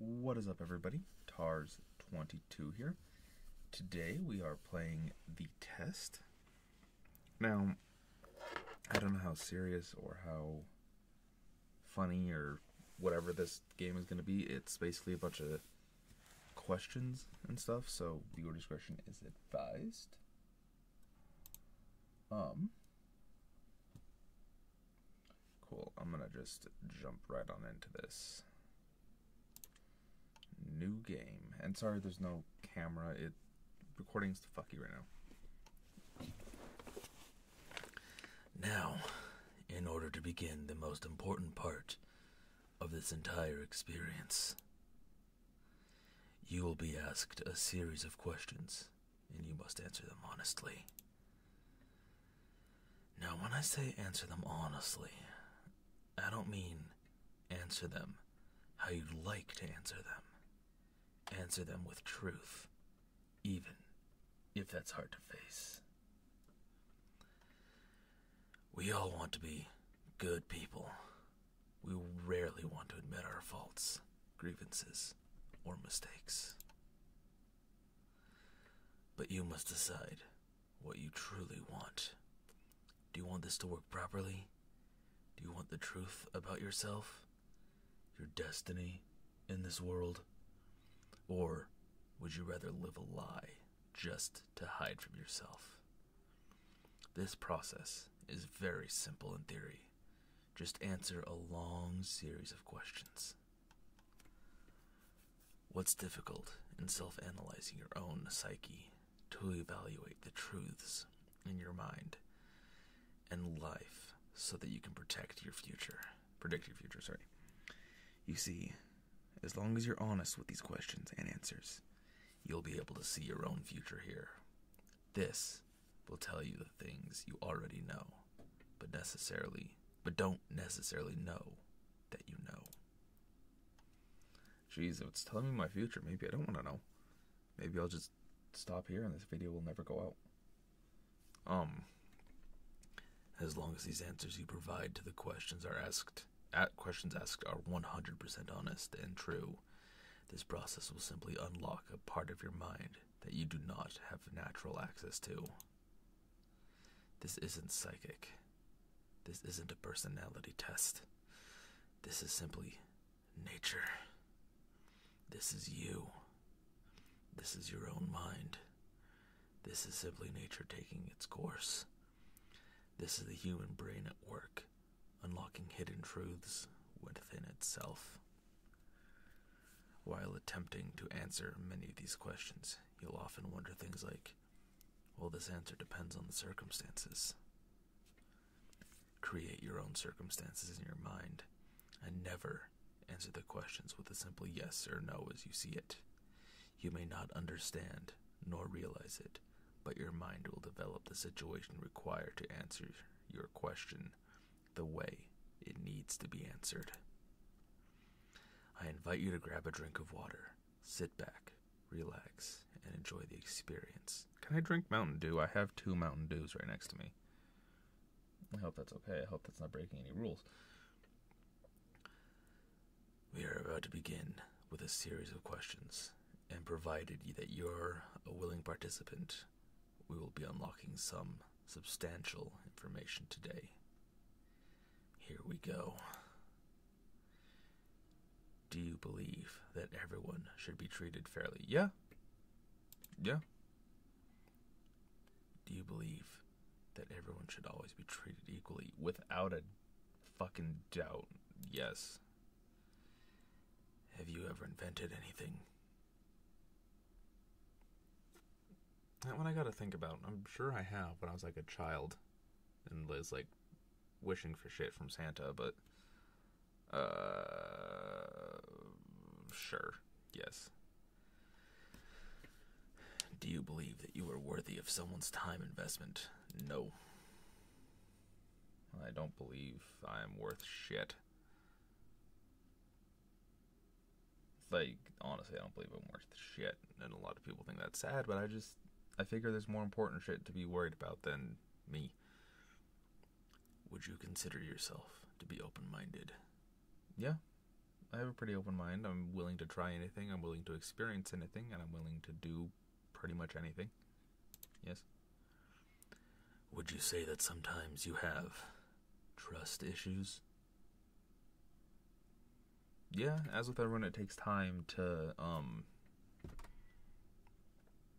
What is up, everybody? Tars22 here. Today we are playing the test. Now, I don't know how serious or how funny or whatever this game is going to be. It's basically a bunch of questions and stuff, so viewer discretion is advised. Um, cool. I'm gonna just jump right on into this new game. And sorry, there's no camera. It recording's fucky right now. Now, in order to begin the most important part of this entire experience, you will be asked a series of questions, and you must answer them honestly. Now, when I say answer them honestly, I don't mean answer them how you'd like to answer them. Answer them with truth, even if that's hard to face. We all want to be good people. We rarely want to admit our faults, grievances, or mistakes. But you must decide what you truly want. Do you want this to work properly? Do you want the truth about yourself? Your destiny in this world? Or would you rather live a lie just to hide from yourself? This process is very simple in theory. Just answer a long series of questions. What's difficult in self analyzing your own psyche to evaluate the truths in your mind and life so that you can protect your future? Predict your future, sorry. You see, as long as you're honest with these questions and answers, you'll be able to see your own future here. This will tell you the things you already know, but necessarily, but don't necessarily know that you know. Jeez, if it's telling me my future, maybe I don't want to know. Maybe I'll just stop here and this video will never go out. Um, as long as these answers you provide to the questions are asked, questions asked are 100% honest and true, this process will simply unlock a part of your mind that you do not have natural access to. This isn't psychic. This isn't a personality test. This is simply nature. This is you. This is your own mind. This is simply nature taking its course. This is the human brain at work, unlocking hidden truths within itself. While attempting to answer many of these questions, you'll often wonder things like, well, this answer depends on the circumstances. Create your own circumstances in your mind and never answer the questions with a simple yes or no as you see it. You may not understand nor realize it, but your mind will develop the situation required to answer your question the way it needs to be answered. I invite you to grab a drink of water, sit back, relax, and enjoy the experience. Can I drink Mountain Dew? I have two Mountain Dews right next to me. I hope that's okay. I hope that's not breaking any rules. We are about to begin with a series of questions, and provided that you're a willing participant, we will be unlocking some substantial information today. Here we go. Do you believe that everyone should be treated fairly? Yeah. Yeah. Do you believe that everyone should always be treated equally? Without a fucking doubt, yes. Have you ever invented anything? That one I gotta think about. I'm sure I have when I was like a child and was like wishing for shit from Santa, but uh sure. Yes. Do you believe that you are worthy of someone's time investment? No. I don't believe I am worth shit. Like, honestly, I don't believe I'm worth shit. And a lot of people think that's sad, but I just, I figure there's more important shit to be worried about than me. Would you consider yourself to be open minded? Yeah. I have a pretty open mind. I'm willing to try anything. I'm willing to experience anything, and I'm willing to do pretty much anything. Yes. Would you say that sometimes you have trust issues? Yeah, as with everyone, it takes time to, um.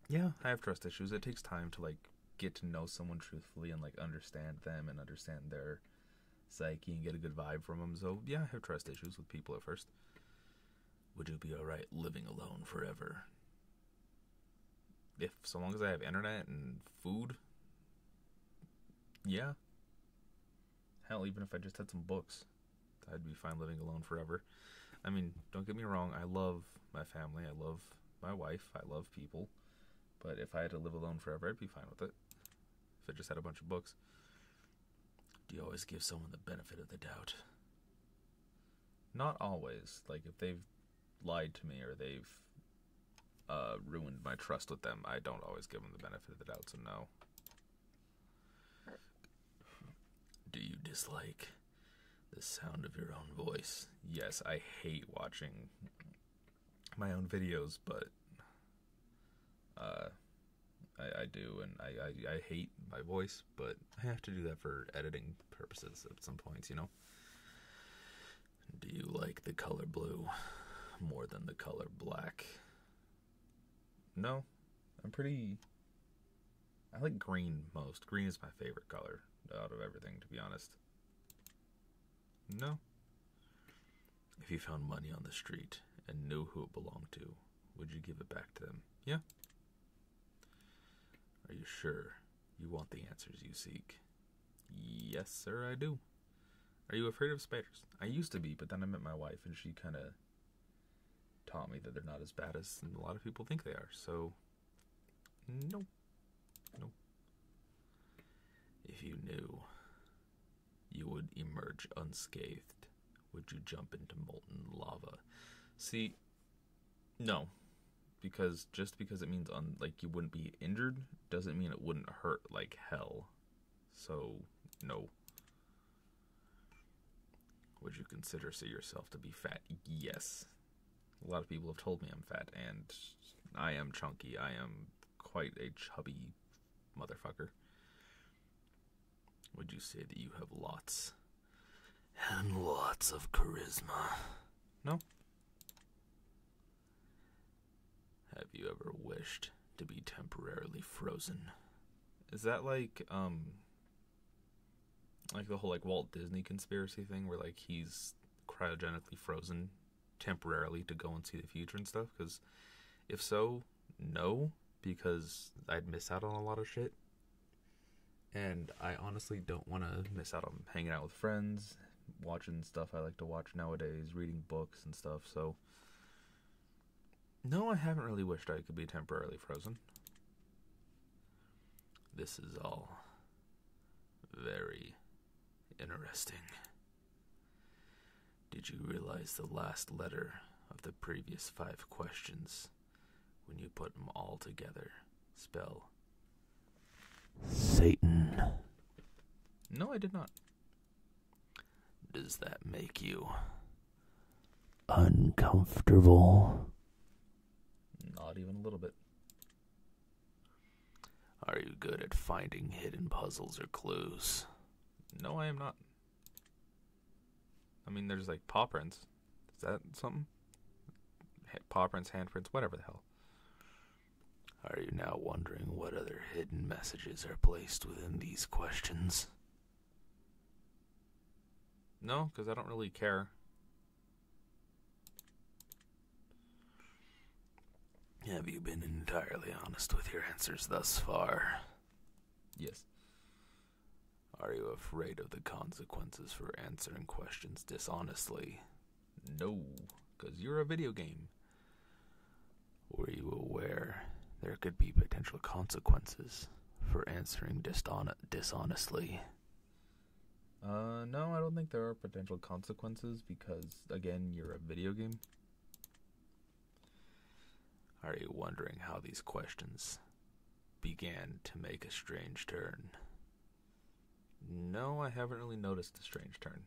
Yeah, I have trust issues. It takes time to, like, get to know someone truthfully and, like, understand them and understand their psyche and get a good vibe from them. So, yeah, I have trust issues with people at first. Would you be alright living alone forever? If, so long as I have internet and food, yeah. Hell, even if I just had some books, I'd be fine living alone forever. I mean, don't get me wrong, I love my family, I love my wife, I love people. But if I had to live alone forever, I'd be fine with it. I just had a bunch of books. Do you always give someone the benefit of the doubt? Not always. Like, if they've lied to me or they've uh, ruined my trust with them, I don't always give them the benefit of the doubt, so no. Do you dislike the sound of your own voice? Yes, I hate watching my own videos, but uh, I, I do, and I, I, I hate my voice, but I have to do that for editing purposes at some points, you know? Do you like the color blue more than the color black? No, I'm pretty. I like green most. Green is my favorite color out of everything, to be honest. No. If you found money on the street and knew who it belonged to, would you give it back to them? Yeah. Are you sure you want the answers you seek? Yes, sir, I do. Are you afraid of spiders? I used to be, but then I met my wife and she kind of taught me that they're not as bad as a lot of people think they are. So, no. No. If you knew you would emerge unscathed, would you jump into molten lava? See, no. Because just because it means un- like you wouldn't be injured doesn't mean it wouldn't hurt like hell. So, no. Would you consider say yourself to be fat? Yes. A lot of people have told me I'm fat, and I am chunky. I am quite a chubby motherfucker. Would you say that you have lots and lots of charisma? No. Have you ever wished to be temporarily frozen? Is that like um like the whole like Walt Disney conspiracy thing where like he's cryogenically frozen temporarily to go and see the future and stuff cuz if so, no because I'd miss out on a lot of shit. And I honestly don't want to miss out on hanging out with friends, watching stuff I like to watch nowadays, reading books and stuff. So no, I haven't really wished I could be temporarily frozen. This is all very interesting. Did you realize the last letter of the previous five questions, when you put them all together, spell Satan? No, I did not. Does that make you uncomfortable? Not even a little bit. Are you good at finding hidden puzzles or clues? No, I am not. I mean, there's like paw prints. Is that something? Paw prints, handprints, whatever the hell. Are you now wondering what other hidden messages are placed within these questions? No, because I don't really care. Have you been entirely honest with your answers thus far? Yes. Are you afraid of the consequences for answering questions dishonestly? No, because you're a video game. Were you aware there could be potential consequences for answering dishon- dishonestly? Uh, no, I don't think there are potential consequences because, again, you're a video game. Are you wondering how these questions began to make a strange turn? No, I haven't really noticed a strange turn.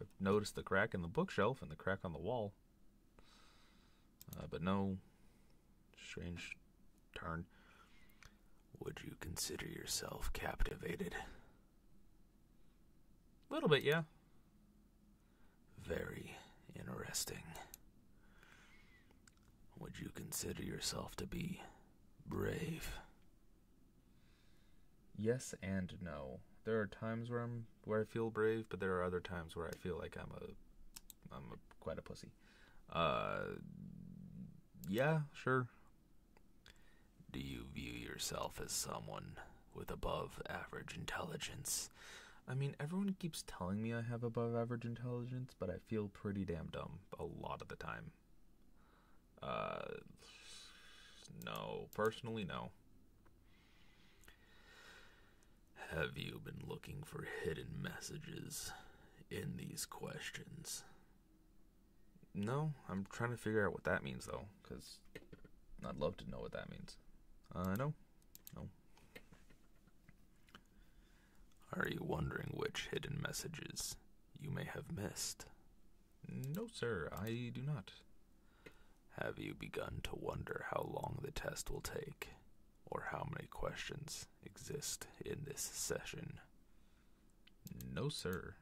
I've noticed the crack in the bookshelf and the crack on the wall. Uh, but no strange turn. Would you consider yourself captivated? A little bit, yeah. Very interesting. Would you consider yourself to be brave? Yes and no. There are times where I'm where I feel brave, but there are other times where I feel like I'm a I'm a, quite a pussy. Uh yeah, sure. Do you view yourself as someone with above average intelligence? I mean, everyone keeps telling me I have above average intelligence, but I feel pretty damn dumb a lot of the time. Uh, no. Personally, no. Have you been looking for hidden messages in these questions? No, I'm trying to figure out what that means, though, because I'd love to know what that means. Uh, no. No. Are you wondering which hidden messages you may have missed? No, sir, I do not. Have you begun to wonder how long the test will take, or how many questions exist in this session? No, sir.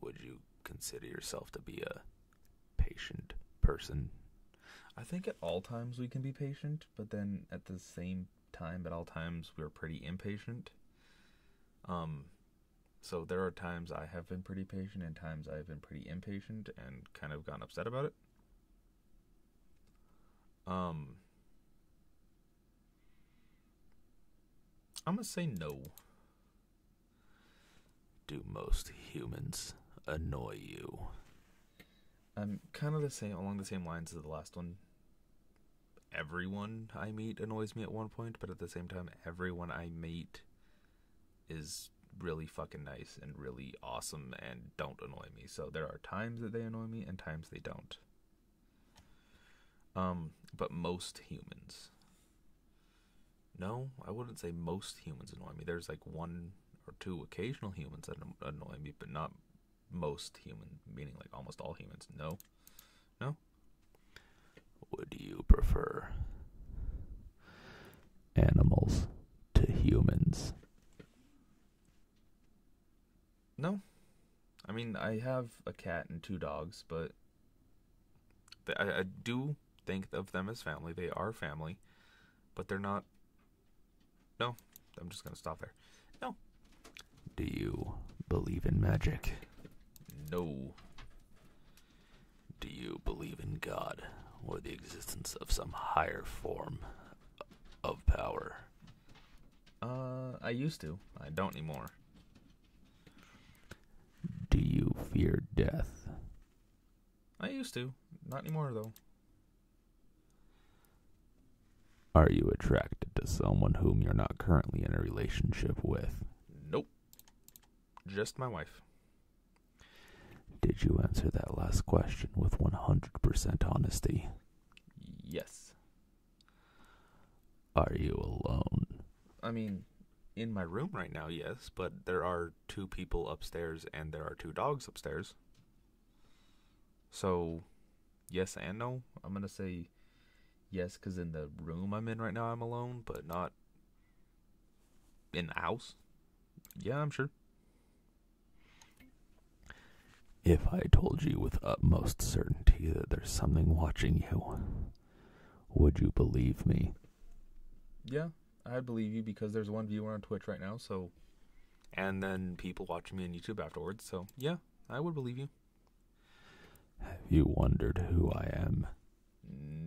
Would you consider yourself to be a patient person? I think at all times we can be patient, but then at the same time, at all times, we're pretty impatient. Um, so there are times I have been pretty patient and times I've been pretty impatient and kind of gotten upset about it. Um, I'm gonna say no. Do most humans annoy you? I'm kind of the same along the same lines as the last one. Everyone I meet annoys me at one point, but at the same time, everyone I meet is really fucking nice and really awesome and don't annoy me. So there are times that they annoy me and times they don't. Um, but most humans. No, I wouldn't say most humans annoy me. There's like one or two occasional humans that annoy me, but not most human, meaning like almost all humans. No. No. Would you prefer animals to humans? No. I mean, I have a cat and two dogs, but I, I do think of them as family. They are family, but they're not. No, I'm just going to stop there. No. Do you believe in magic? No. Do you believe in God or the existence of some higher form of power? Uh, I used to. I don't anymore. Do you fear death? I used to. Not anymore, though. Are you attracted to someone whom you're not currently in a relationship with? Nope. Just my wife. Did you answer that last question with 100% honesty? Yes. Are you alone? I mean, in my room right now, yes, but there are two people upstairs and there are two dogs upstairs. So, yes and no. I'm going to say yes because in the room I'm in right now, I'm alone, but not in the house. Yeah, I'm sure. If I told you with utmost certainty that there's something watching you, would you believe me? Yeah, I believe you because there's one viewer on Twitch right now, so. And then people watching me on YouTube afterwards, so yeah, I would believe you. Have you wondered who I am?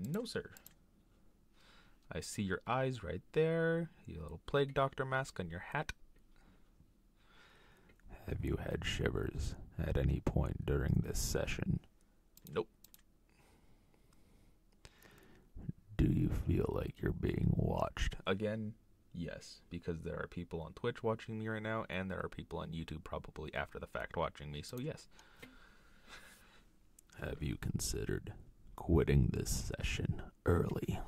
No, sir. I see your eyes right there, your little plague doctor mask on your hat. Have you had shivers at any point during this session? Nope. Do you feel like you're being watched? Again, yes, because there are people on Twitch watching me right now, and there are people on YouTube probably after the fact watching me, so yes. Have you considered quitting this session early?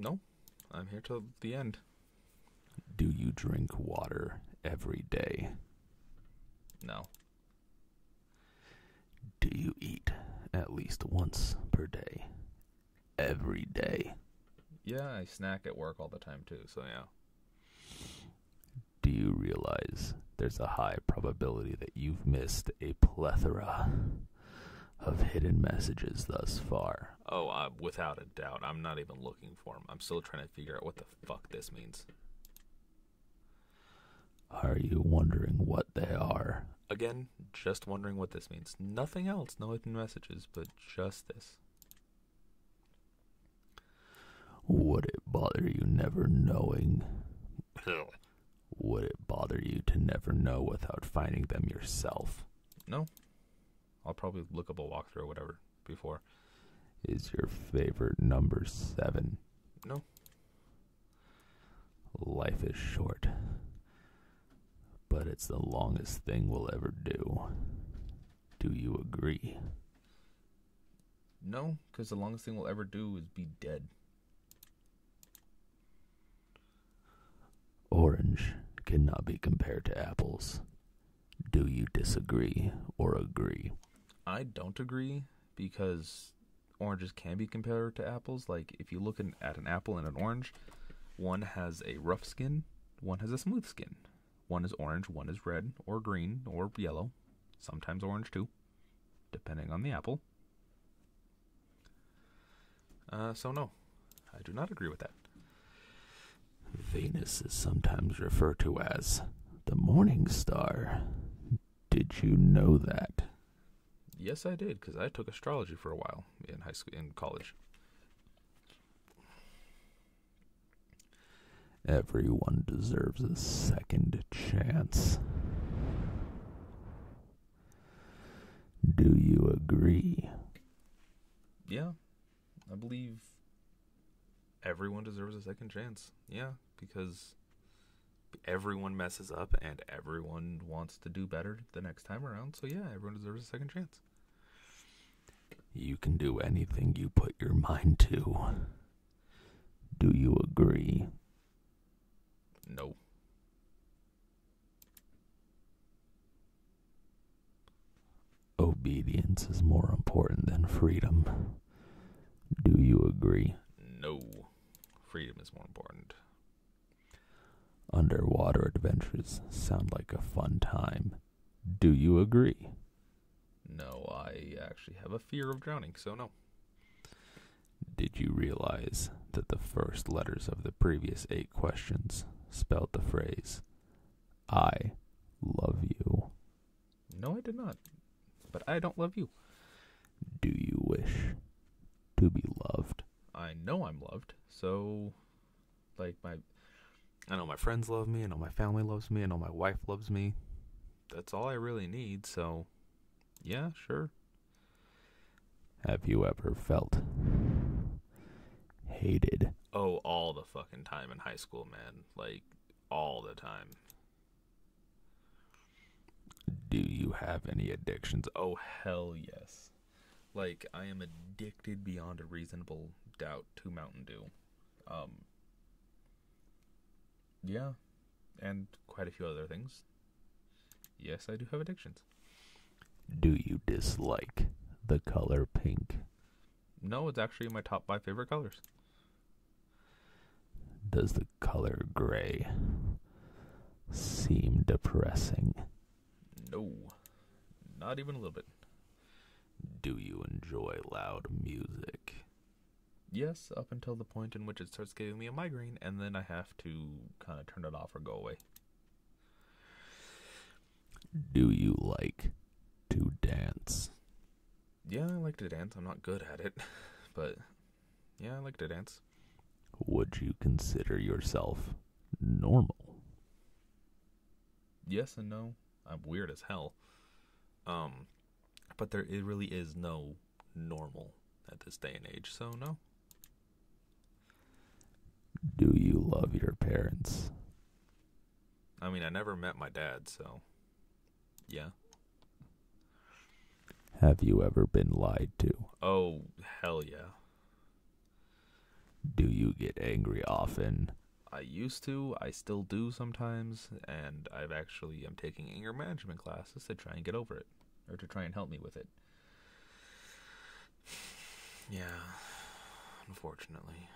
No, I'm here till the end. Do you drink water every day? No. Do you eat at least once per day? Every day? Yeah, I snack at work all the time too, so yeah. Do you realize there's a high probability that you've missed a plethora of hidden messages thus far? Oh, uh, without a doubt. I'm not even looking for them. I'm still trying to figure out what the fuck this means. Are you wondering what they are? Again, just wondering what this means. Nothing else, no hidden messages, but just this. Would it bother you never knowing? Would it bother you to never know without finding them yourself? No. I'll probably look up a walkthrough or whatever before. Is your favorite number seven? No. Life is short, but it's the longest thing we'll ever do. Do you agree? No, because the longest thing we'll ever do is be dead. Orange cannot be compared to apples. Do you disagree or agree? I don't agree because oranges can be compared to apples. Like if you look in, at an apple and an orange, one has a rough skin, one has a smooth skin. One is orange, one is red or green or yellow, sometimes orange too, depending on the apple. Uh, so no, I do not agree with that. Venus is sometimes referred to as the morning star. Did you know that? Yes, I did because I took astrology for a while in high school, in college. Everyone deserves a second chance. Do you agree? Yeah, I believe everyone deserves a second chance. Yeah, because everyone messes up and everyone wants to do better the next time around. So yeah, everyone deserves a second chance. You can do anything you put your mind to. Do you agree? No. Obedience is more important than freedom. Do you agree? No. Freedom is more important. Underwater adventures sound like a fun time. Do you agree? No, I actually have a fear of drowning, so no. Did you realize that the first letters of the previous eight questions spelled the phrase, I love you? No, I did not. But I don't love you. Do you wish to be loved? I know I'm loved, so like my I know my friends love me, I know my family loves me, I know my wife loves me. That's all I really need, so yeah, sure. Have you ever felt hated? Oh, all the fucking time in high school, man. Like all the time. Do you have any addictions? Oh hell yes. Like I am addicted beyond a reasonable doubt to Mountain Dew. Um Yeah. And quite a few other things. Yes, I do have addictions. Do you dislike the color pink? No, it's actually my top five favorite colors. Does the color gray seem depressing? No. Not even a little bit. Do you enjoy loud music? Yes, up until the point in which it starts giving me a migraine, and then I have to kind of turn it off or go away. Do you like dance? Yeah, I like to dance. I'm not good at it, but yeah, I like to dance. Would you consider yourself normal? Yes and no. I'm weird as hell. Um, but there it really is no normal at this day and age. So no. Do you love your parents? I mean, I never met my dad, so yeah. Have you ever been lied to? Oh, hell yeah. Do you get angry often? I used to. I still do sometimes, and I've actually I'm taking anger management classes to try and get over it, or to try and help me with it. Yeah, unfortunately.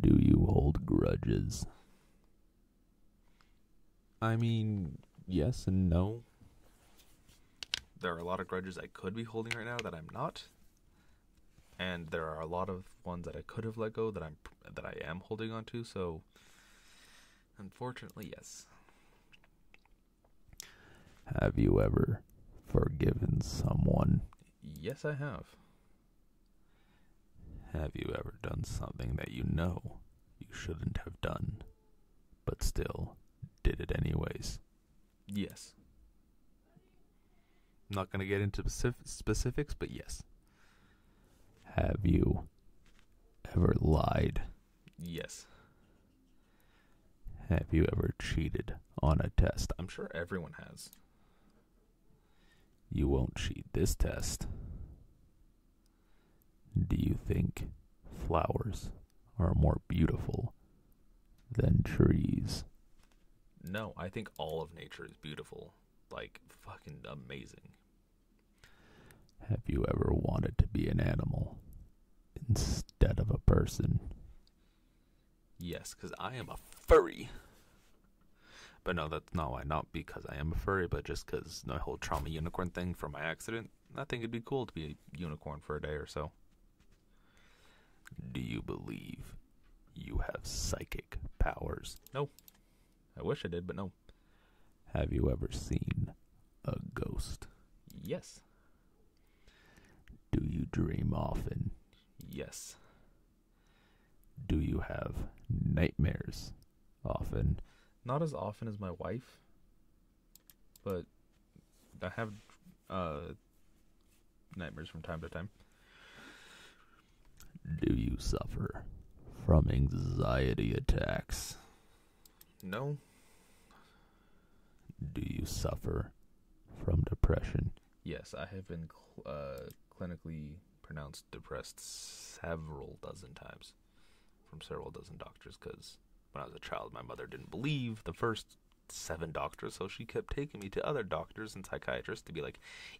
Do you hold grudges? I mean, yes and no. There are a lot of grudges I could be holding right now that I'm not, and there are a lot of ones that I could have let go that I'm that I am holding on to. So, unfortunately, yes. Have you ever forgiven someone? Yes, I have. Have you ever done something that you know you shouldn't have done, but still did it anyways? Yes. I'm not going to get into specifics, but yes. Have you ever lied? Yes. Have you ever cheated on a test? I'm sure everyone has. You won't cheat this test. Do you think flowers are more beautiful than trees? No, I think all of nature is beautiful. Like, fucking amazing. Have you ever wanted to be an animal instead of a person? Yes, because I am a furry. But no, that's not why. Not because I am a furry, but just because the whole trauma unicorn thing from my accident. I think it'd be cool to be a unicorn for a day or so. Do you believe you have psychic powers? No. I wish I did, but no. Have you ever seen a ghost? Yes. Do you dream often? Yes. Do you have nightmares often? Not as often as my wife, but I have uh, nightmares from time to time. Do you suffer from anxiety attacks? No. Do you suffer from depression? Yes, I have been cl- uh, clinically pronounced depressed several dozen times from several dozen doctors because when I was a child, my mother didn't believe the first seven doctors, so she kept taking me to other doctors and psychiatrists to be like,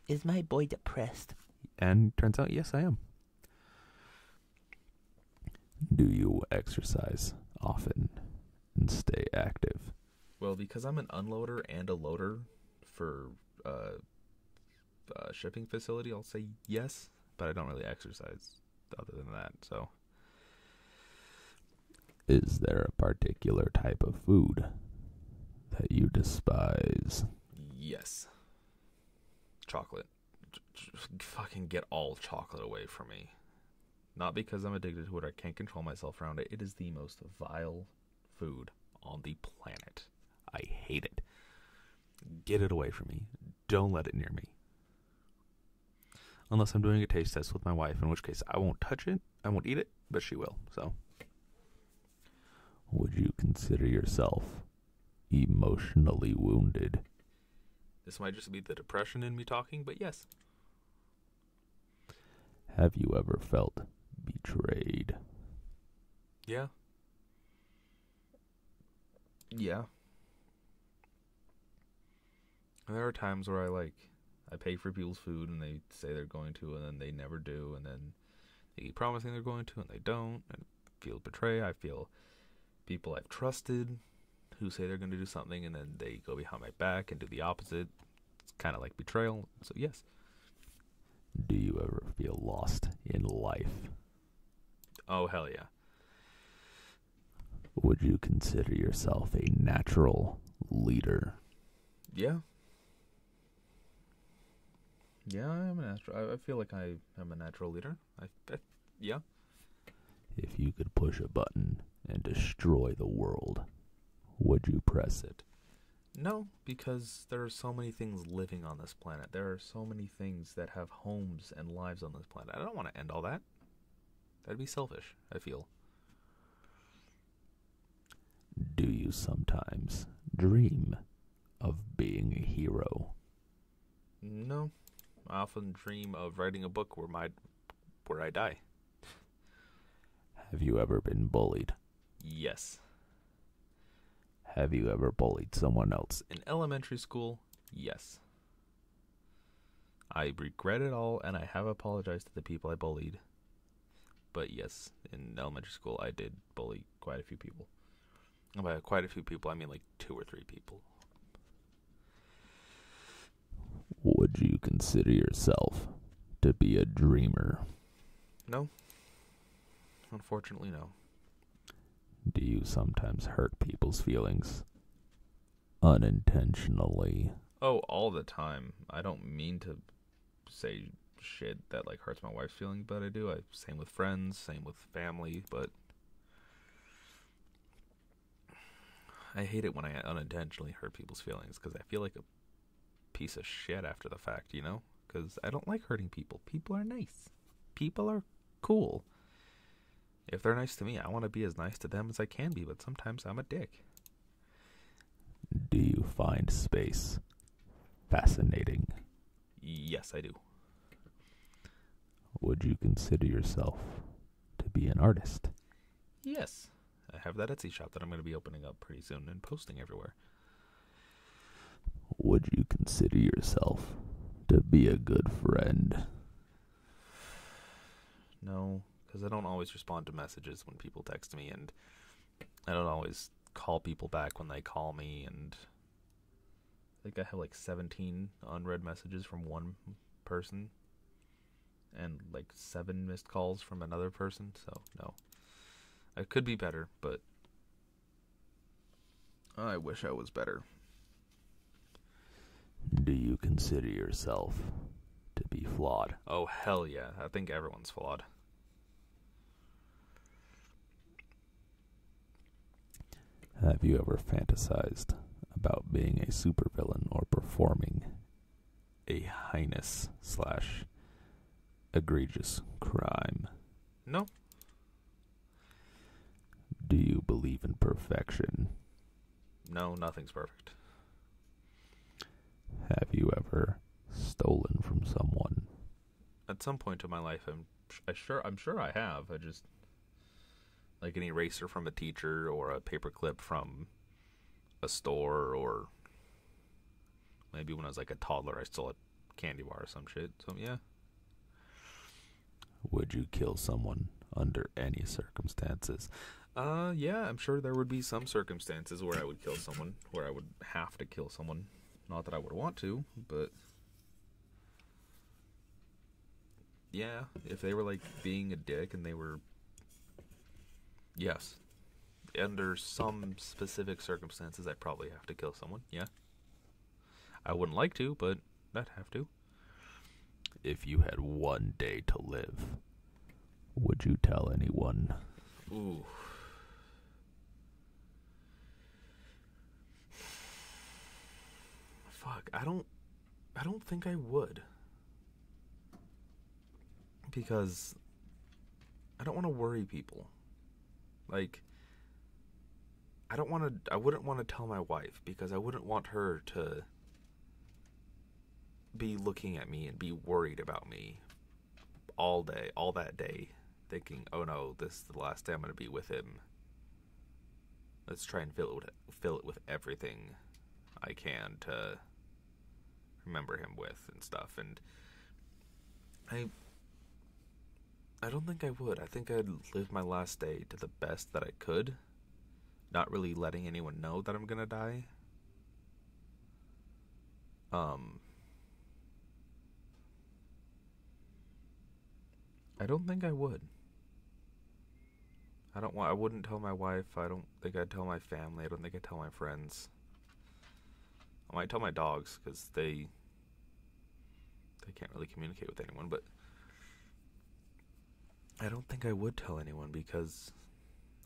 Is my boy depressed? And turns out, yes, I am. Do you exercise often and stay active? Well, because I'm an unloader and a loader for uh, uh, shipping facility, I'll say yes, but I don't really exercise other than that. So, Is there a particular type of food that you despise? yes, chocolate. J- j- fucking get all chocolate away from me. Not because I'm addicted to it, I can't control myself around it. It is the most vile food on the planet. I hate it. Get it away from me. Don't let it near me. Unless I'm doing a taste test with my wife, in which case I won't touch it, I won't eat it, but she will. So, Would you consider yourself emotionally wounded? this might just be the depression in me talking, but yes. Have you ever felt betrayed? Yeah. Yeah. And there are times where I like I pay for people's food and they say they're going to and then they never do and then they keep promising they're going to and they don't and I feel betrayed. I feel people I've trusted who say they're going to do something and then they go behind my back and do the opposite. It's kind of like betrayal. So yes. Do you ever feel lost in life? Oh hell yeah. Would you consider yourself a natural leader? Yeah. Yeah, I am a natural. I, I feel like I am a natural leader. I, I yeah. If you could push a button and destroy the world, would you press it? No, because there are so many things living on this planet. There are so many things that have homes and lives on this planet. I don't want to end all that. That'd be selfish, I feel. Do you sometimes dream of being a hero? No. I often dream of writing a book where my where I die. Have you ever been bullied? Yes. Have you ever bullied someone else? In elementary school, yes. I regret it all and I have apologized to the people I bullied. But yes, in elementary school, I did bully quite a few people. And by quite a few people, I mean like two or three people. Would you consider yourself to be a dreamer? No. Unfortunately, no. Do you sometimes hurt people's feelings? Unintentionally. Oh, all the time. I don't mean to say shit that like hurts my wife's feelings, but I do. I same with friends, same with family, but I hate it when I unintentionally hurt people's feelings because I feel like a piece of shit after the fact, you know? Because I don't like hurting people. People are nice. People are cool. If they're nice to me, I want to be as nice to them as I can be, but sometimes I'm a dick. Do you find space fascinating? Yes, I do. Would you consider yourself to be an artist? Yes. I have that Etsy shop that I'm going to be opening up pretty soon and posting everywhere. Would you consider yourself to be a good friend? No, because I don't always respond to messages when people text me, and I don't always call people back when they call me, and I think I have like 17 unread messages from one person, and like seven missed calls from another person, so no. I could be better, but I wish I was better. Do you consider yourself to be flawed? Oh, hell yeah. I think everyone's flawed. Have you ever fantasized about being a supervillain or performing a heinous slash egregious crime? No. Do you believe in perfection? No, nothing's perfect. Have you ever stolen from someone? At some point in my life, I'm I sure I'm sure I have. I just like an eraser from a teacher or a paperclip from a store or maybe when I was like a toddler, I stole a candy bar or some shit. So yeah, Would you kill someone under any circumstances? uh, yeah, I'm sure there would be some circumstances where I would kill someone, where I would have to kill someone. Not that I would want to, but yeah, if they were like being a dick and they were, yes, under some specific circumstances, I'd probably have to kill someone. Yeah, I wouldn't like to, but I'd have to. If you had one day to live, would you tell anyone? Ooh. Fuck, I don't I don't think I would. Because I don't want to worry people. Like I don't want to I wouldn't want to tell my wife because I wouldn't want her to be looking at me and be worried about me all day, all that day thinking, "Oh no, this is the last day I'm going to be with him. Let's try and fill it with, fill it with everything I can to remember him with and stuff." And I I don't think I would. I think I'd live my last day to the best that I could, not really letting anyone know that I'm to die. Um I don't think I would. I don't want. I wouldn't tell my wife. I don't think I'd tell my family. I don't think I'd tell my friends. I might tell my dogs because they they can't really communicate with anyone. But I don't think I would tell anyone because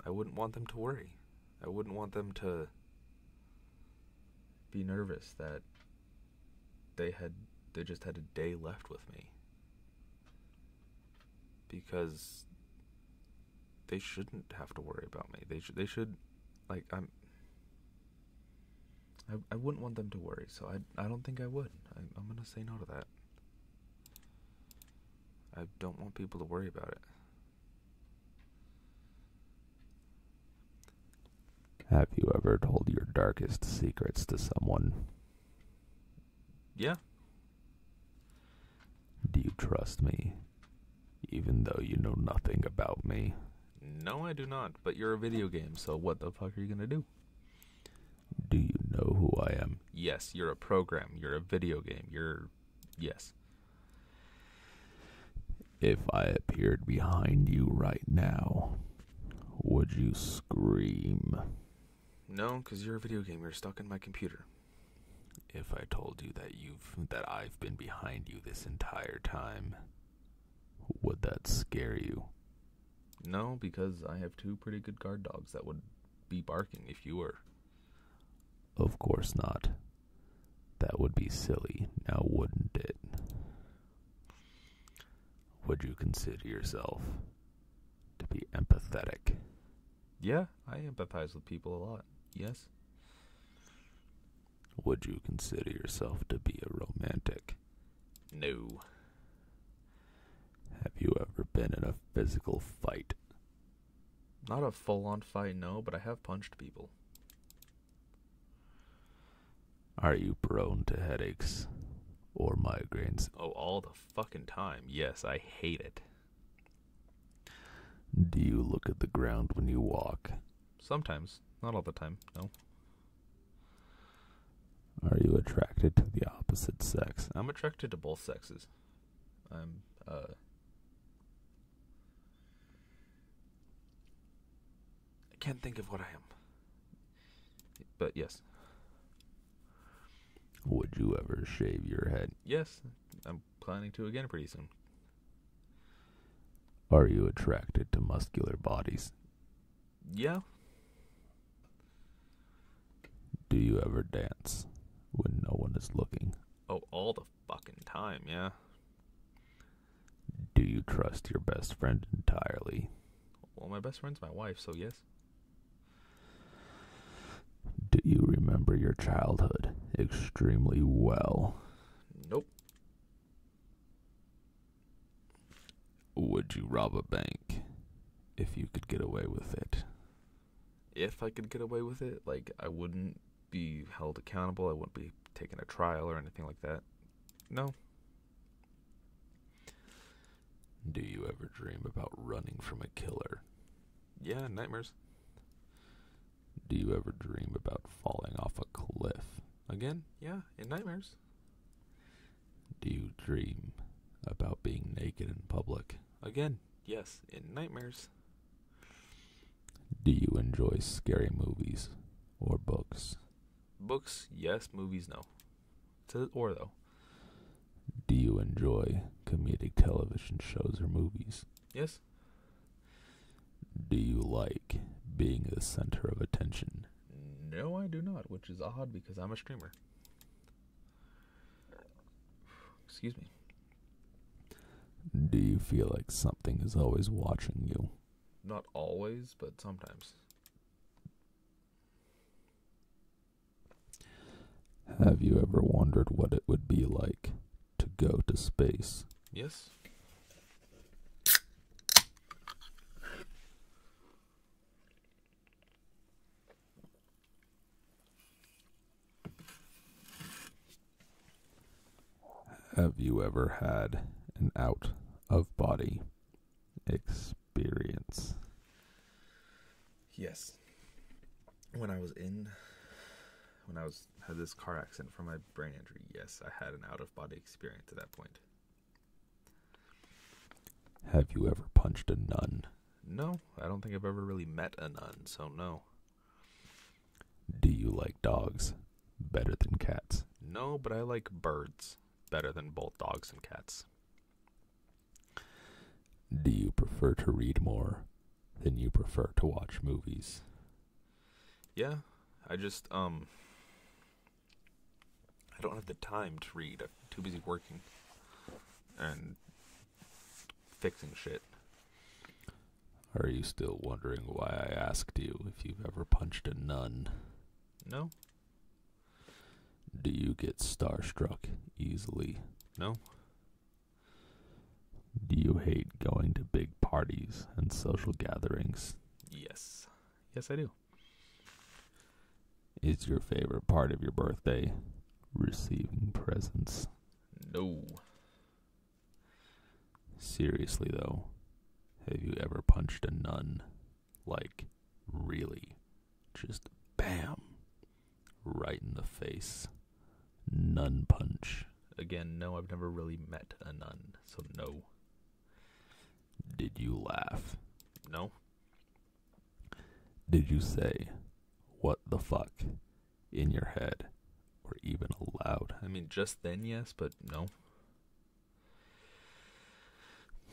I wouldn't want them to worry. I wouldn't want them to be nervous that they had they just had a day left with me because they shouldn't have to worry about me. They should. They should, like I'm. I I wouldn't want them to worry, so I I don't think I would. I, I'm gonna say no to that. I don't want people to worry about it. Have you ever told your darkest secrets to someone? Yeah. Do you trust me, even though you know nothing about me? No, I do not. But you're a video game, so what the fuck are you gonna do? Do you know who I am? Yes, you're a program. You're a video game. You're. Yes. If I appeared behind you right now, would you scream? No, because you're a video game. You're stuck in my computer. If I told you that you've that I've been behind you this entire time, would that scare you? No, because I have two pretty good guard dogs that would be barking if you were. Of course not. That would be silly, now wouldn't it? Would you consider yourself to be empathetic? Yeah, I empathize with people a lot. Yes. Would you consider yourself to be a romantic? No. Have you ever been in a physical fight? Not a full on fight, no, but I have punched people. Are you prone to headaches or migraines? Oh, all the fucking time. Yes, I hate it. Do you look at the ground when you walk? Sometimes. Not all the time, no. Are you attracted to the opposite sex? I'm attracted to both sexes. I'm, uh. I can't think of what I am. But yes. Would you ever shave your head? Yes, I'm planning to again pretty soon. Are you attracted to muscular bodies? Yeah, Do you ever dance when no one is looking? Oh, all the fucking time, yeah. Do you trust your best friend entirely? Well, my best friend's my wife, so yes. Do you remember your childhood extremely well? Nope. Would you rob a bank if you could get away with it? If I could get away with it, like, I wouldn't be held accountable. I wouldn't be taking a trial or anything like that. No. Do you ever dream about running from a killer? Yeah, nightmares. Do you ever dream about falling off a cliff? Again? Yeah, in nightmares. Do you dream about being naked in public? Again, yes, in nightmares. Do you enjoy scary movies or books? Books, yes. Movies, no. To or though. Do you enjoy comedic television shows or movies? Yes. Do you like being the center of attention? No, I do not, which is odd because I'm a streamer. Excuse me. Do you feel like something is always watching you? Not always, but sometimes. Have you ever wondered what it would be like to go to space? Yes. Have you ever had an out of body experience? Yes. When I was in when I was had this car accident from my brain injury, yes, I had an out of body experience at that point. Have you ever punched a nun? No, I don't think I've ever really met a nun, so no. Do you like dogs better than cats? No, but I like birds better than both dogs and cats. Do you prefer to read more than you prefer to watch movies? Yeah, I just um I don't have the time to read. I'm too busy working and fixing shit. Are you still wondering why I asked you if you've ever punched a nun? No, Do you get starstruck easily? no, Do you hate going to big parties and social gatherings? yes, yes, I do. Is your favorite part of your birthday receiving presents? No. Seriously, though, have you ever punched a nun? Like, really? Just bam! Right in the face. Nun punch. Again, no, I've never really met a nun, so no. Did you laugh? No. Did you say, what the fuck, in your head, or even allowed. I mean, just then, yes, but no.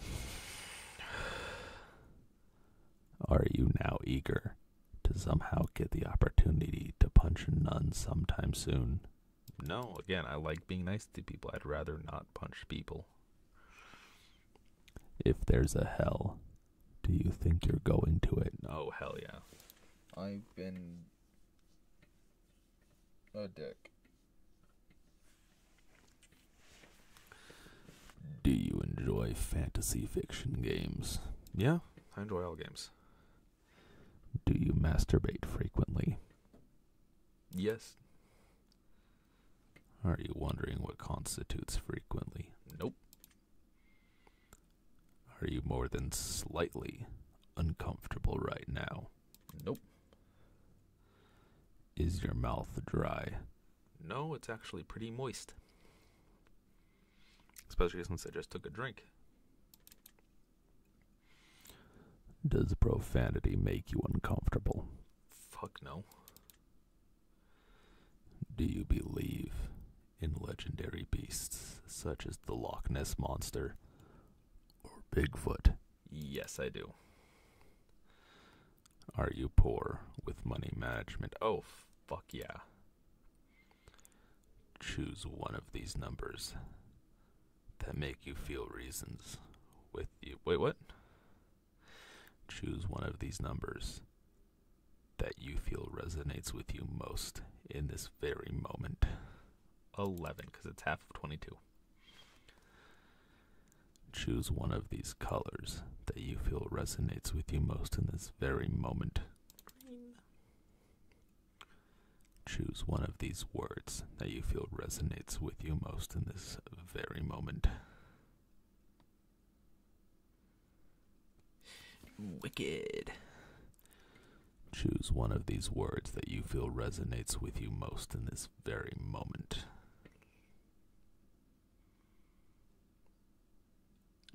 Are you now eager to somehow get the opportunity to punch a nun sometime soon? No, again, I like being nice to people. I'd rather not punch people. If there's a hell, do you think you're going to it? Oh, hell yeah. I've been a dick. Do you enjoy fantasy fiction games? Yeah, I enjoy all games. Do you masturbate frequently? Yes. Are you wondering what constitutes frequently? Nope. Are you more than slightly uncomfortable right now? Nope. Is your mouth dry? No, it's actually pretty moist. Especially since I just took a drink. Does profanity make you uncomfortable? Fuck no. Do you believe in legendary beasts such as the Loch Ness Monster or Bigfoot? Yes, I do. Are you poor with money management? Oh, fuck yeah. Choose one of these numbers that make you feel reasons with you. Wait, what? Choose one of these numbers that you feel resonates with you most in this very moment. 11, because it's half of 22. Choose one of these colors that you feel resonates with you most in this very moment. Green. Choose one of these words that you feel resonates with you most in this very moment. Wicked. Choose one of these words that you feel resonates with you most in this very moment.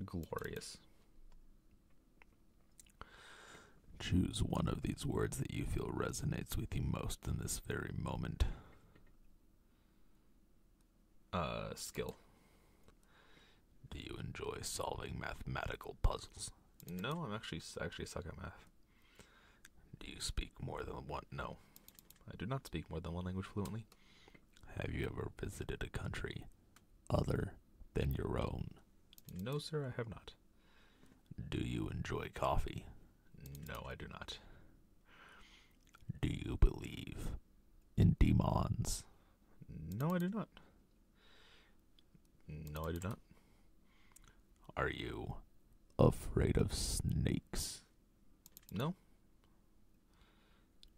Glorious. Choose one of these words that you feel resonates with you most in this very moment. Uh, skill. Do you enjoy solving mathematical puzzles? No, I'm actually actually suck at math. Do you speak more than one? No, I do not speak more than one language fluently. Have you ever visited a country other than your own? No, sir, I have not. Do you enjoy coffee? No, I do not. Do you believe in demons? No, I do not. No, I do not. Are you afraid of snakes? No.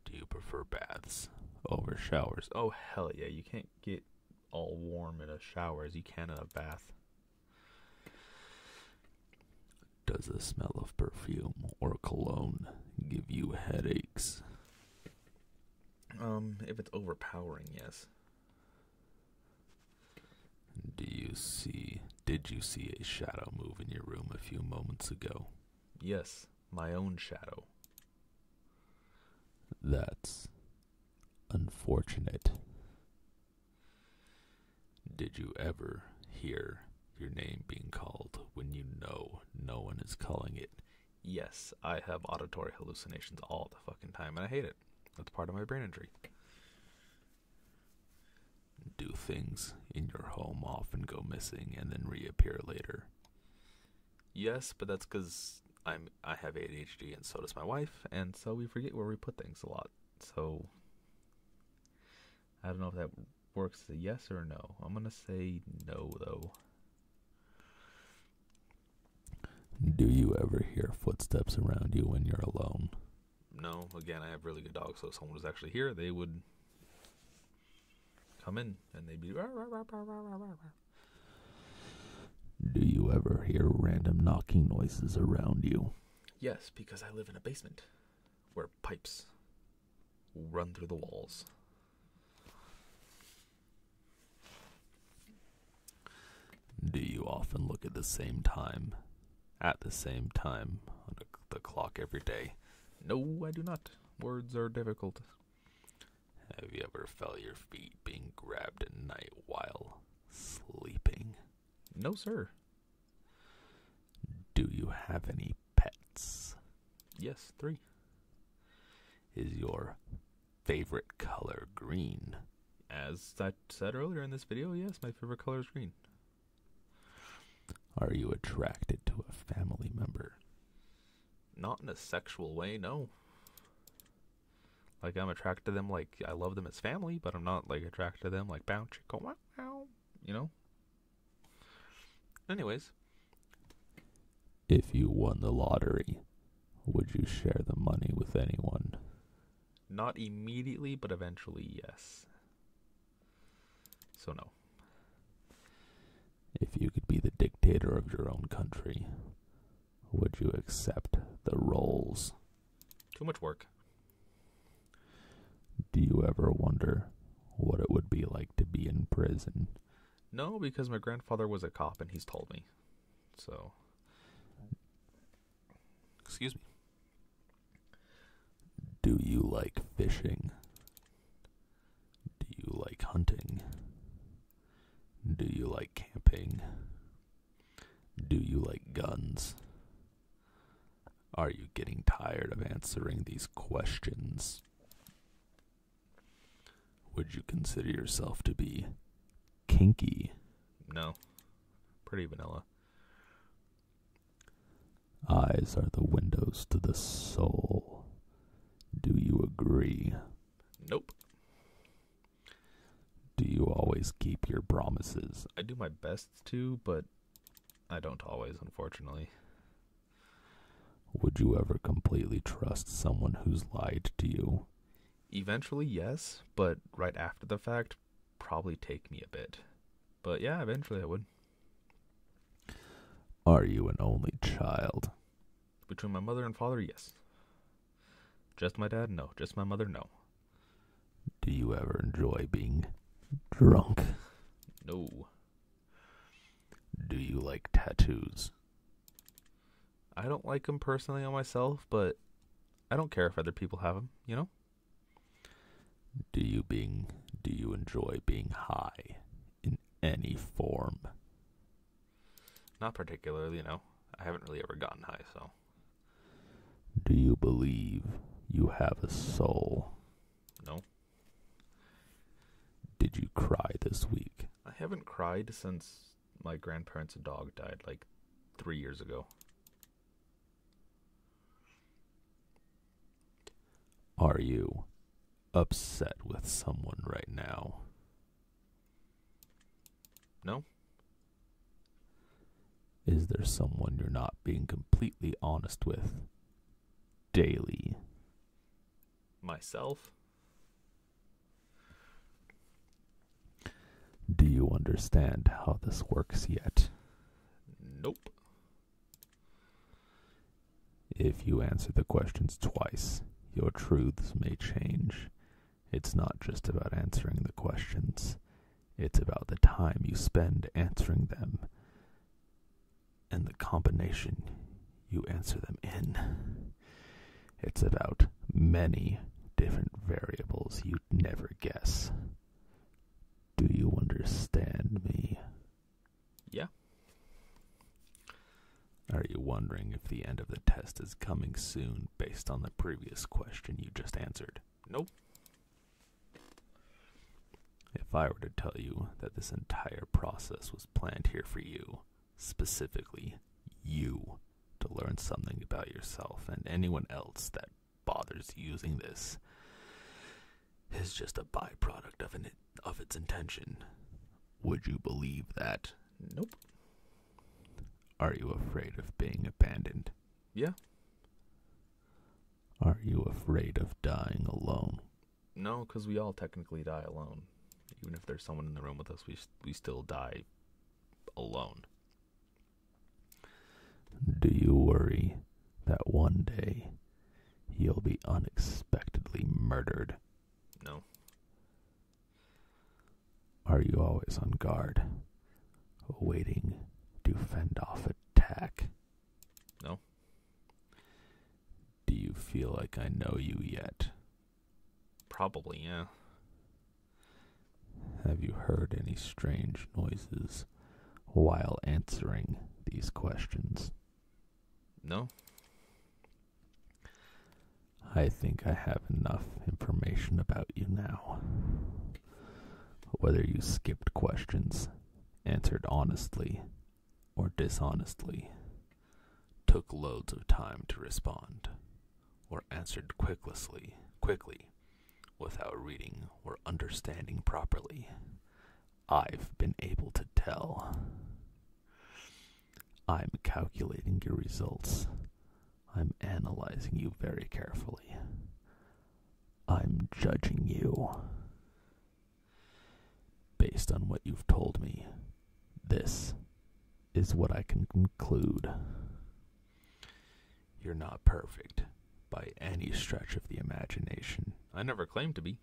Do you prefer baths over showers? Oh hell yeah! You can't get all warm in a shower as you can in a bath. Does the smell of perfume or cologne give you headaches? Um, if it's overpowering, yes. Do you see did you see a shadow move in your room a few moments ago? Yes, my own shadow. That's unfortunate. Did you ever hear your name being called when you know no one is calling it? Yes, I have auditory hallucinations all the fucking time, and I hate it. That's part of my brain injury. Do things in your home often go missing and then reappear later? Yes, but that's because I'm I have ADHD, and so does my wife, and so we forget where we put things a lot. So I don't know if that works as a yes or a no. I'm gonna say no though. Do you ever hear footsteps around you when you're alone? No, again, I have really good dogs, so if someone was actually here, they would come in and they'd be. "Rah, rah, rah, rah, rah, rah, rah, rah." Do you ever hear random knocking noises around you? Yes, because I live in a basement where pipes run through the walls. Do you often look at the same time, at the same time on the- clock every day? No, I do not. Words are difficult. Have you ever felt your feet being grabbed at night while sleeping? No, sir. Do you have any pets? Yes, three. Is your favorite color green? As I said earlier in this video, yes, my favorite color is green. Are you attracted to a family member? Not in a sexual way, no. Like I'm attracted to them, like I love them as family, but I'm not like attracted to them, like bow chicka wow wow, you know. Anyways, If you won the lottery, would you share the money with anyone? not immediately, but eventually, yes. So no, If you could be the dictator of your own country, would you accept the roles? too much work. Do you ever wonder what it would be like to be in prison? No, because my grandfather was a cop and he's told me. So, excuse me. Do you like fishing? Do you like hunting? Do you like camping? Do you like guns? Are you getting tired of answering these questions? Would you consider yourself to be kinky? No, pretty vanilla. Eyes are the windows to the soul. Do you agree? Nope. Do you always keep your promises? I do my best to, but I don't always, unfortunately. Would you ever completely trust someone who's lied to you? Eventually, yes, but right after the fact, probably take me a bit. But yeah, eventually I would. Are you an only child? Between my mother and father, yes. Just my dad, no. Just my mother, no. Do you ever enjoy being drunk? No. Do you like tattoos? I don't like them personally on myself, but I don't care if other people have them, you know? Do you being do you enjoy being high in any form? Not particularly, you know. I haven't really ever gotten high, so. Do you believe you have a soul? No. Did you cry this week? I haven't cried since my grandparents' dog died, like three years ago. Are you upset with someone right now? No? Is there someone you're not being completely honest with daily? Myself? Do you understand how this works yet? Nope. If you answer the questions twice, your truths may change. It's not just about answering the questions, it's about the time you spend answering them and the combination you answer them in. It's about many different variables you'd never guess. Do you understand me? Yeah. Are you wondering if the end of the test is coming soon based on the previous question you just answered? Nope. If I were to tell you that this entire process was planned here for you, specifically you, to learn something about yourself and anyone else that bothers using this is just a byproduct of an of its intention, would you believe that? Nope. Are you afraid of being abandoned? Yeah. Are you afraid of dying alone? No, because we all technically die alone. Even if there's someone in the room with us, we we still die alone. Do you worry that one day you'll be unexpectedly murdered? No. Are you always on guard, waiting to fend off attack? No. Do you feel like I know you yet? Probably, yeah. Have you heard any strange noises while answering these questions? No. I think I have enough information about you now. Whether you skipped questions, answered honestly, or dishonestly, took loads of time to respond, or answered quicklessly, quickly, without reading or understanding properly, I've been able to tell. I'm calculating your results. I'm analyzing you very carefully. I'm judging you. Based on what you've told me, this is what I can conclude. You're not perfect by any stretch of the imagination, I never claimed to be.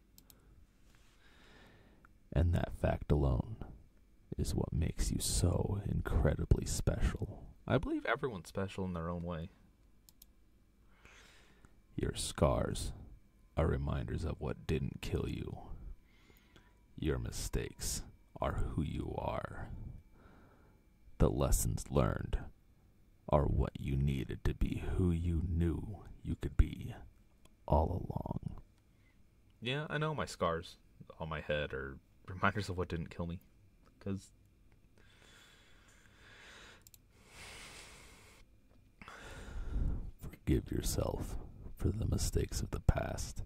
and that fact alone is what makes you so incredibly special. I believe everyone's special in their own way. Your scars are reminders of what didn't kill you. Your mistakes are who you are. The lessons learned are what you needed to be who you knew you could be all along. Yeah, I know my scars on my head are reminders of what didn't kill me. Because Forgive yourself for the mistakes of the past,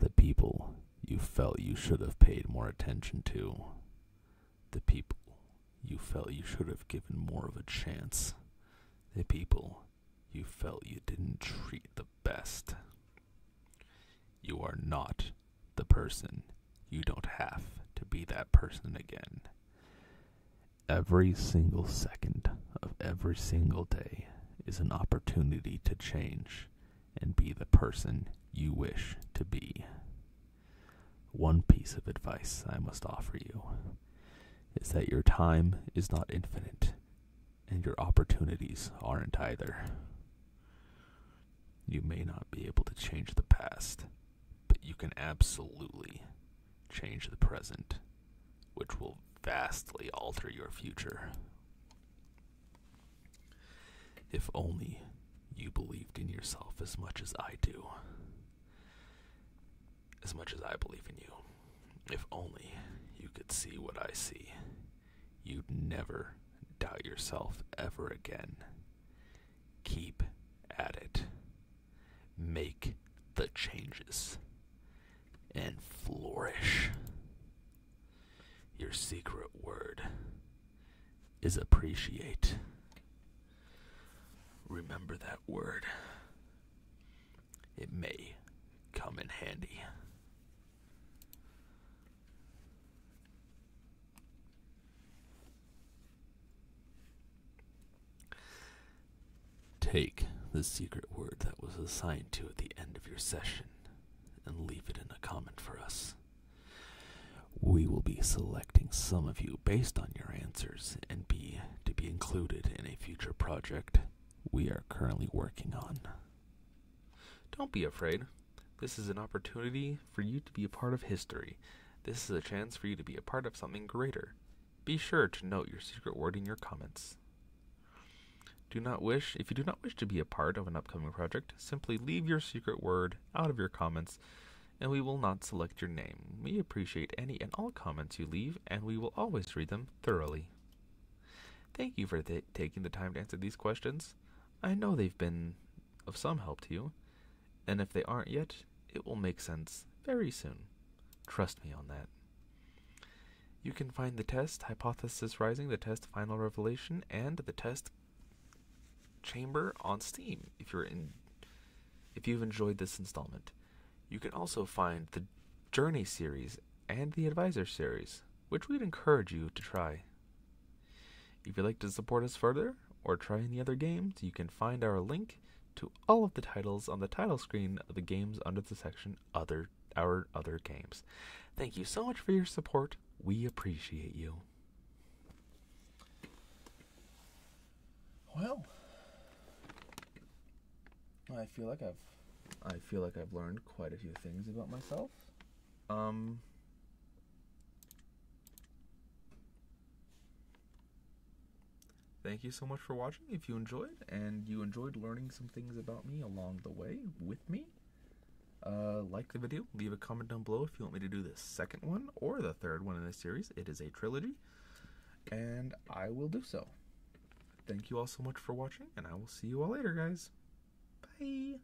the people you felt you should have paid more attention to, the people you felt you should have given more of a chance, the people you felt you didn't treat the best. You are not the person. You don't have to be that person again. Every single second of every single day is an opportunity to change and be the person you wish to be. One piece of advice I must offer you is that your time is not infinite and your opportunities aren't either. You may not be able to change the past, but you can absolutely change the present, which will vastly alter your future. If only you believed in yourself as much as I do. As much as I believe in you. If only you could see what I see. You'd never doubt yourself ever again. Keep at it. Make the changes. And flourish. Your secret word is appreciate. Remember that word. It may come in handy. Take the secret word that was assigned to at the end of your session and leave it in a comment for us. We will be selecting some of you based on your answers and be to be included in a future project we are currently working on. don't be afraid. This is an opportunity for you to be a part of history. This is a chance for you to be a part of something greater. Be sure to note your secret word in your comments. Do not wish, if you do not wish to be a part of an upcoming project, simply leave your secret word out of your comments and we will not select your name. We appreciate any and all comments you leave and we will always read them thoroughly. Thank you for ta- taking the time to answer these questions. I know they've been of some help to you, and if they aren't yet, it will make sense very soon. Trust me on that. You can find the test Hypothesis Rising, the test Final Revelation, and the test Chamber on Steam if you're in if you've enjoyed this installment. You can also find the Journey series and the Advisor series, which we'd encourage you to try. If you'd like to support us further or try any other games, you can find our link to all of the titles on the title screen of the games under the section Other Our Other Games. Thank you so much for your support. We appreciate you. Well, I feel like I've I feel like I've learned quite a few things about myself. Um Thank you so much for watching. If you enjoyed and you enjoyed learning some things about me along the way with me, uh, like the video, leave a comment down below if you want me to do the second one or the third one in this series. It is a trilogy, and I will do so. Thank you all so much for watching, and I will see you all later, guys. Bye.